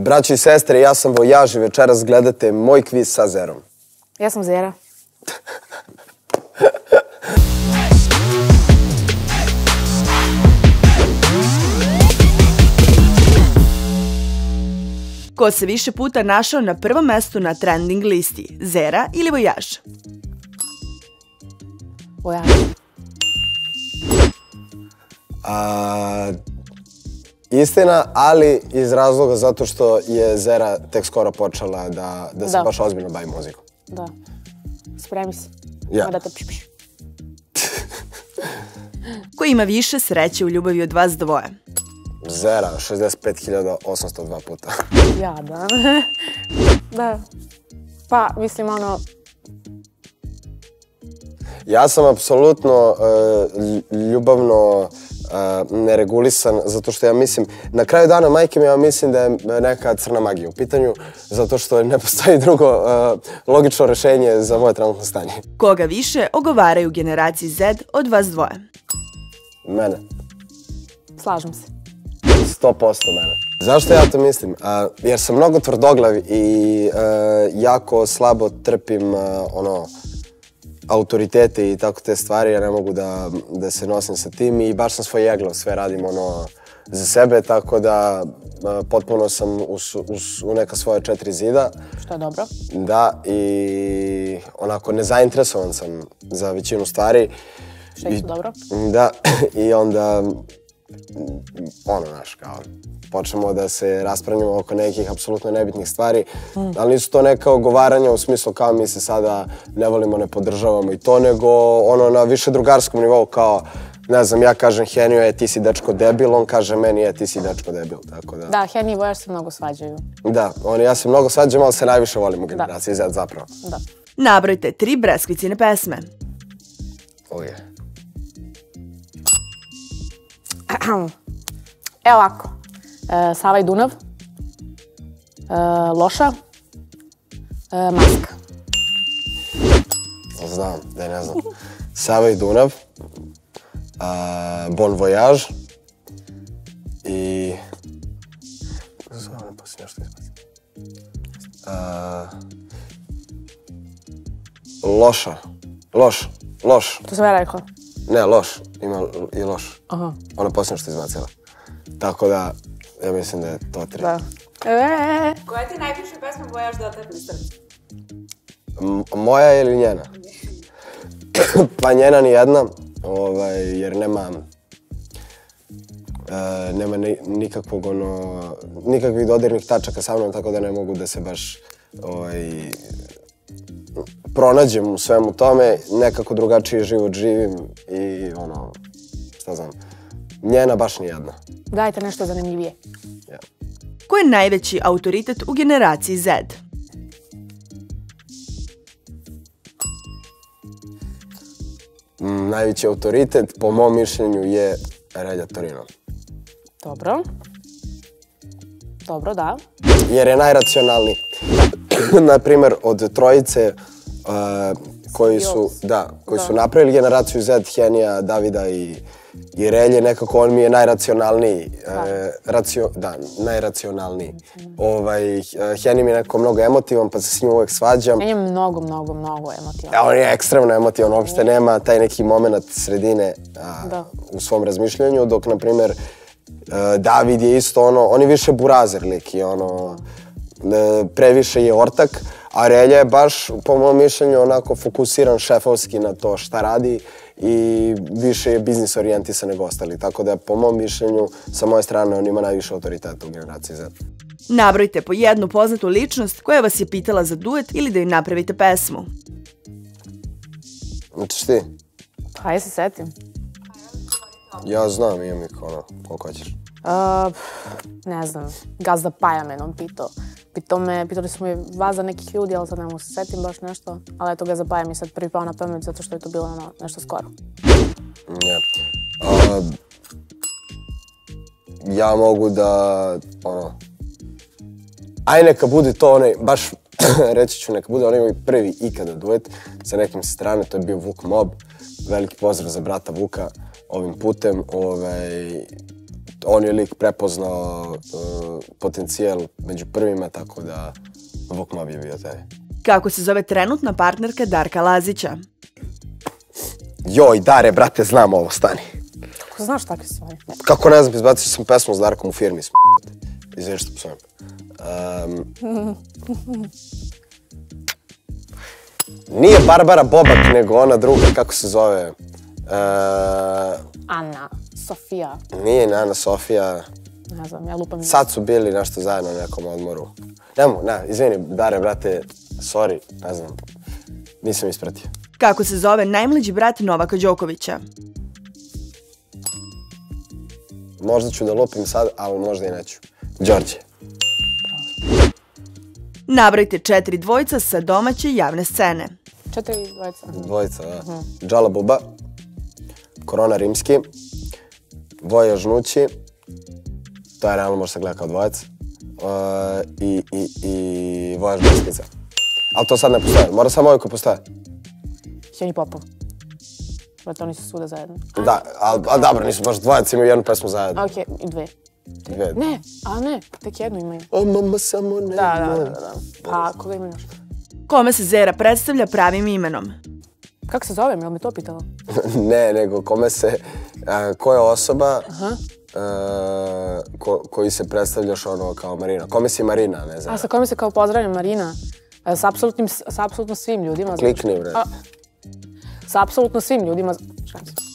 Braći i sestre, ja sam Vojaž i večeras gledate moj kviz sa Zerom. Ja sam Zera. Ko se više puta našao na prvom mestu na trending listi? Zera ili Vojaž? Vojaž. A, istina, ali iz razloga zato što je Zera tek skoro počela da, da se Da. baš ozbiljno bavi muzikom. Da. Spremi se. Ja. Te piš. Ko ima više sreće u ljubavi od vas dvoje? Zera, 65.802 puta. Ja, da. da. Pa, mislim, ono, Ja sam apsolutno e, lj- ljubavno e, neregulisan, zato što ja mislim, na kraju dana majke mi ja mislim da je neka crna magija u pitanju, zato što ne postoji drugo logično rešenje za moje trenutno stanje. Koga više ogovaraju generaciji Z od vas dvoje? Mene. slažem se. 100% mene. Zašto ja to mislim? Jer sam mnogo tvrdoglav i e, jako slabo trpim e, ono autoritete i tako te stvari, ja ne mogu da, da se nosim sa tim i baš sam svoj jeglav, sve radim ono za sebe, tako da potpuno sam us, us, u neka svoja četiri zida. Što je dobro. Da, i onako nezainteresovan sam za većinu stvari. Što je dobro. Da, i onda, ono, znaš, kao, počnemo da se raspravljamo oko nekih apsolutno nebitnih stvari, ali nisu to neka ogovaranja u smislu kao mi se sada ne volimo, ne podržavamo i to, nego ono na više drugarskom nivou kao, ne znam, ja kažem Henio, je ti si dečko debil, on kaže meni, je ti si dečko debil, tako da. Da, Henny i Vojaž se mnogo svađaju. Da, on, ja se mnogo svađam, ali se najviše volim u generaciji Z zapravo. Da. Nabrojte tri breskvicine pesme. Uje. Evo ovako. E, Sava i Dunav. E, Loša. E, maska. Znam, da ne znam. Sava i Dunav, a, Bon Voyage i... Se zove onaj poslije nešto izbacim? A, Loša. Loš. Loš. To sam ja rekla. Ne, loš. Ima i loš. Aha. Ono posljedno što je izbacila. Tako da, ja mislim da je to tri. Da. E, Koja ti najbliža pesma dotakli srce? M- moja ili njena? pa njena ni jedna, ovaj, jer nema e, nema ni, nikakvog ono, nikakvih dodirnih tačaka sa mnom, tako da ne mogu da se baš ovaj, pronađem u svemu tome, nekako drugačiji život živim i ono, šta znam, njena baš ni jedna. dajte nešto zanimljivije. Ja. Ko je najveći autoritet u generaciji Z? Mm, Najveći autoritet, po mom mišljenju, je Relja Torino. Dobro. Dobro, da. jer je najracionalniji. Na primjer, od trojice koji su, da, koji su napravili generaciju Z, Henija, Davida i, i Relje, nekako on mi je najracionalniji. e, racio, da, najracionalniji. Ovaj, Henija mi je nekako mnogo emotivan, pa se s njim uvek svađam. Meni je mnogo, mnogo, mnogo emotivan. A on je ekstremno emotivan, uopšte nema taj neki moment sredine a, Da. u svom razmišljanju, dok, na primjer, e, David je isto ono, on je više burazer lik i ono, e, previše je ortak, a Relja je baš, po mom mišljenju, onako fokusiran šefovski na to šta radi i više je biznis orijentisan nego ostali. Tako da, po mom mišljenju, sa moje strane, on ima najviše autoriteta u generaciji Z. Nabrojte po jednu poznatu ličnost koja vas je pitala za duet ili da im napravite pesmu. Znači ti, Pa, ja se setim. ja znam, imam ih ono, koliko hoćeš. Uh, ne znam, gazda Paja me on pitao. Pitao me, pitali su me vas za nekih ljudi, ali sad ne mogu se setim baš nešto. Ali eto, gazda Paja mi sad prvi pao na pamet zato što je to bilo ono, nešto skoro. Ja. A, ja mogu da, ono, aj neka bude to onaj, baš reći ću, neka bude onaj prvi ikada duet sa nekim strane, to je bio Vuk Mob. Veliki pozdrav za brata Vuka ovim putem. Ovaj, on je lik prepoznao uh, potencijal među prvima, tako da Vuk Mob je bio taj. Kako se zove trenutna partnerka Darka Lazića? Joj, Dare, brate, znam ovo, stani. Kako znaš takve stvari? Kako ne znam, izbacio sam pesmu s Darkom u firmi. s***. Izvini što psujem. Um, nije Barbara Bobak, nego ona druga, kako se zove? Uh, Ana, Sofija, nije ni Ana Sofija. ne znam, ja lupam. Sad su bili nešto zajedno na nekom odmoru. Nemo, ne, izvini, Dare, brate, sorry, ne znam. Nisam ispratio. Kako se zove najmlađi brat Novaka Đokovića? Možda ću da lupim sad, ali možda i neću. Đorđe. Nabrojte četiri dvojca sa domaće javne scene. Četiri dvojica. Dvojica, da. Džala Buba, Korona Rimski, Voja Žnući, to je realno može se gleda kao dvojac, uh, i, i, i Voja Žnućkica. Ali to sad ne postoje, mora samo ovaj koji postoje. Sjeni Popov. Brate, oni su svuda zajedno. Da, ali al, dobro, nisu baš dvojac, imaju jednu pesmu zajedno. A, Okej, i dve. Dve. Ne, a ne, tek jednu imaju. O, mama, samo ne. Da, da, da, da. Pa, koga imaju još? Kome se Zera predstavlja pravim imenom? Kako se zovem, jel me to pitala? ne, nego kome se, a, ko je osoba a, ko, koji se predstavljaš ono kao Marina. Kome si Marina, ne znam. A sa kojim se kao pozdravljam Marina? E, S apsolutnim, s apsolutno svim ljudima. Klikni, bre. A, S apsolutno svim ljudima.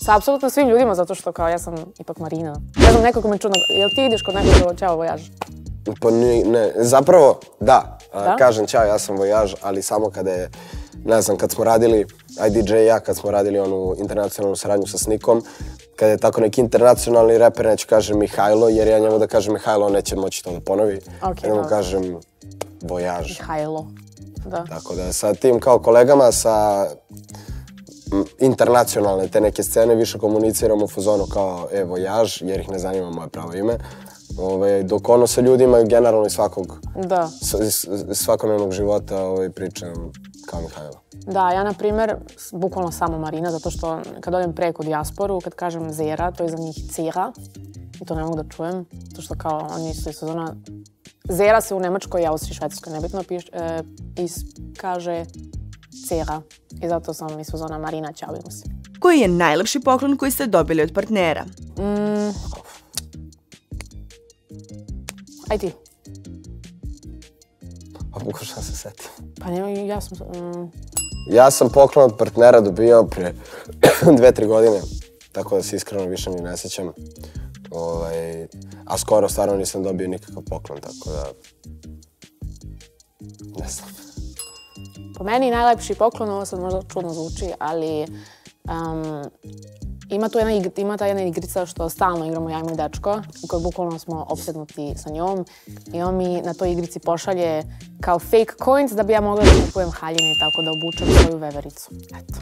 Sa apsolutno svim ljudima, zato što kao ja sam ipak Marina. Ne znam, nekako me čudno. Jel ti ideš kod nekog čao vojaž? Pa ni, ne, zapravo, da, a, Da? kažem ćao, ja sam vojaž, ali samo kada je, ne znam, kad smo radili, IDJ i ja, kad smo radili onu internacionalnu saradnju sa Snikom, kada je tako neki internacionalni reper, neću kažem Mihajlo, jer ja njemu da kažem Mihajlo, on neće moći to da ponovi. Ok, ja mu dobro. kažem vojaž. Hajlo. Da. Tako da sa tim kao kolegama, sa internacionalne te neke scene, više komuniciramo u fazonu kao e, vojaž, jer ih ne zanima moje pravo ime. Ove, dok ono sa ljudima generalno iz svakog Da. svakodnevnog života ovaj, pričam kao Mihajlo. Da, ja na primjer, bukvalno samo Marina, zato što kad odem preko dijasporu, kad kažem Zera, to je za njih Cera. I to ne mogu da čujem, zato što kao oni su iz sezona... Zera se u Nemačkoj i Austriji, Švedskoj, nebitno, piš, e, is, kaže Cera. I zato sam iz sezona Marina, čao vidimo se. Koji je najlepši poklon koji ste dobili od partnera? Aj ti. Pa pokušam se setim. Pa ne, ja sam... Mm, Ja sam poklon od partnera dobio pre dve, tri godine, tako da se iskreno više ni ne sjećam. Ovaj, a skoro stvarno nisam dobio nikakav poklon, tako da... Ne znam. Po meni najlepši poklon, ovo sad možda čudno zvuči, ali um, ima tu jedna, ima ta jedna igrica što stalno igramo ja i moj dečko, u kojoj bukvalno smo opsednuti sa njom i on mi na toj igrici pošalje kao fake coins da bi ja mogla da kupujem haljine i tako da obučem svoju vevericu. Eto.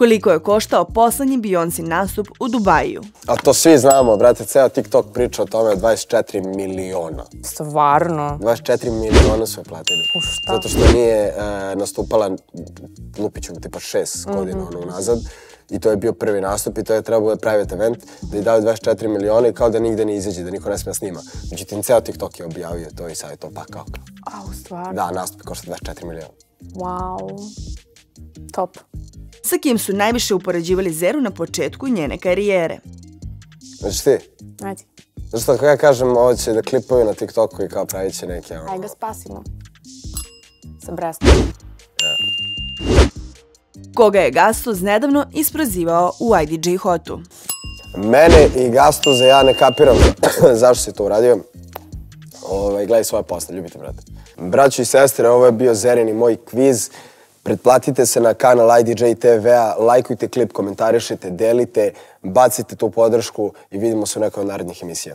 Koliko je koštao poslednji Beyoncé nastup u Dubaju? A to svi znamo, brate, ceo TikTok priča o tome 24 miliona. Stvarno? 24 miliona su je platili. U šta? Zato što nije e, nastupala, lupiću, tipa šest Mhm. godina ono unazad. I to je bio prvi nastup i to je trebao da private event, da je dao 24 miliona i kao da nigde ne izađe, da niko ne smije snima. Međutim, ceo TikTok je objavio to i sad je to pa kao. Au, stvarno? Da, nastup košta 24 miliona. Wow. Top. Sa kim su najviše upoređivali Zeru na početku njene karijere? Znači ti, Ajde. zato što ja kažem ovo će da klipuju na TikToku i kao pravit će neke ono... Aj ga spasimo. Sa Brestom. Koga je Gastos nedavno isprozivao u IDJ Hotu? Mene i Gastuza ja ne kapiram zašto si to uradio. Ovaj, gledaj svoje posle, ljubite, brate. Braćo i sestre, ovo je bio Zerin i moj kviz. Pretplatite se na kanal IDJ TV-a, lajkujte klip, komentarišite, delite, bacite tu podršku i vidimo se u nekoj od narednih emisija.